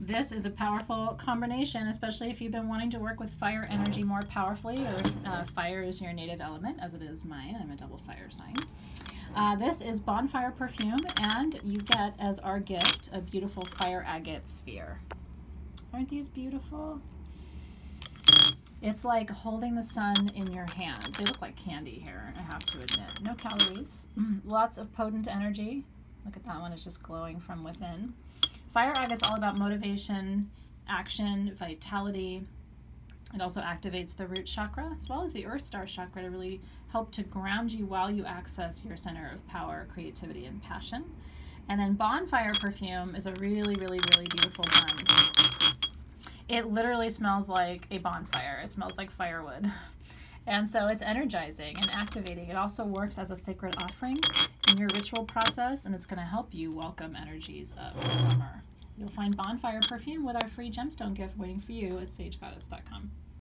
this is a powerful combination, especially if you've been wanting to work with fire energy more powerfully, or if uh, fire is your native element, as it is mine. I'm a double fire sign. Uh, this is Bonfire Perfume, and you get as our gift a beautiful fire agate sphere. Aren't these beautiful? It's like holding the sun in your hand. They look like candy here, I have to admit. No calories. Lots of potent energy. Look at that one, it's just glowing from within. Fire agate's all about motivation, action, vitality. It also activates the root chakra as well as the earth star chakra to really help to ground you while you access your center of power, creativity, and passion. And then bonfire perfume is a really, really, really beautiful blend. It literally smells like a bonfire. It smells like firewood. And so it's energizing and activating. It also works as a sacred offering in your ritual process, and it's going to help you welcome energies of summer. You'll find Bonfire Perfume with our free gemstone gift waiting for you at sagegoddess.com.